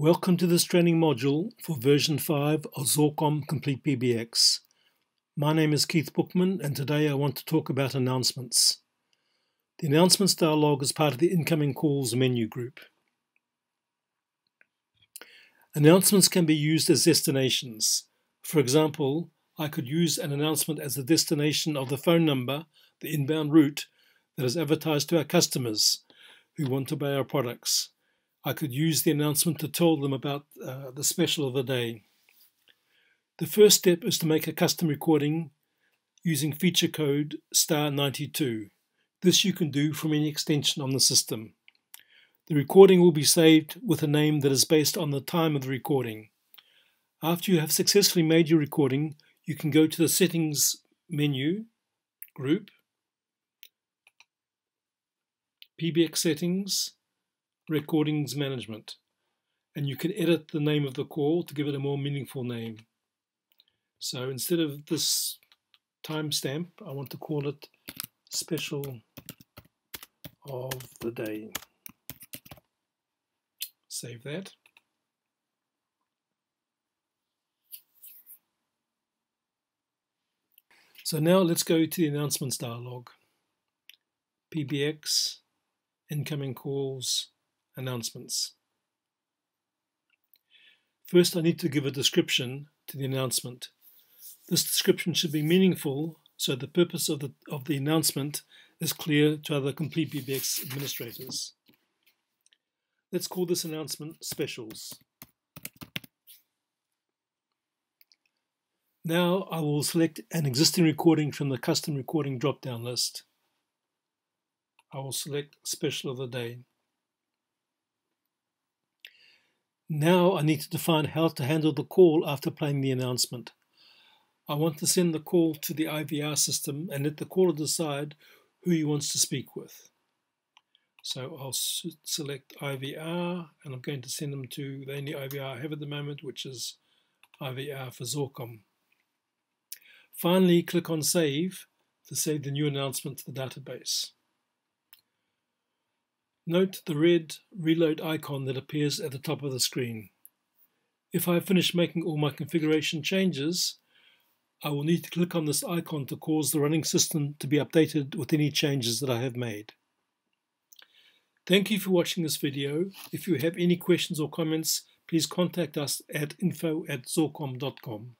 Welcome to this training module for version 5 of Xorcom Complete PBX. My name is Keith Bookman and today I want to talk about announcements. The announcements dialog is part of the incoming calls menu group. Announcements can be used as destinations. For example, I could use an announcement as the destination of the phone number, the inbound route, that is advertised to our customers who want to buy our products. I could use the announcement to tell them about uh, the special of the day. The first step is to make a custom recording using feature code star 92. This you can do from any extension on the system. The recording will be saved with a name that is based on the time of the recording. After you have successfully made your recording, you can go to the Settings menu, Group, PBX Settings, recordings management. And you can edit the name of the call to give it a more meaningful name. So instead of this timestamp, I want to call it special of the day. Save that. So now let's go to the announcements dialog. PBX, incoming calls, announcements. First, I need to give a description to the announcement. This description should be meaningful so the purpose of the, of the announcement is clear to other Complete PBX administrators. Let's call this announcement Specials. Now I will select an existing recording from the custom recording drop-down list. I will select Special of the Day. Now I need to define how to handle the call after playing the announcement. I want to send the call to the IVR system and let the caller decide who he wants to speak with. So I'll select IVR and I'm going to send them to the only IVR I have at the moment, which is IVR for Xorcom. Finally, click on Save to save the new announcement to the database. Note the red reload icon that appears at the top of the screen. If I have finished making all my configuration changes, I will need to click on this icon to cause the running system to be updated with any changes that I have made. Thank you for watching this video. If you have any questions or comments, please contact us at info at xorcom.com.